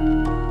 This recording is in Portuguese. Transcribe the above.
Música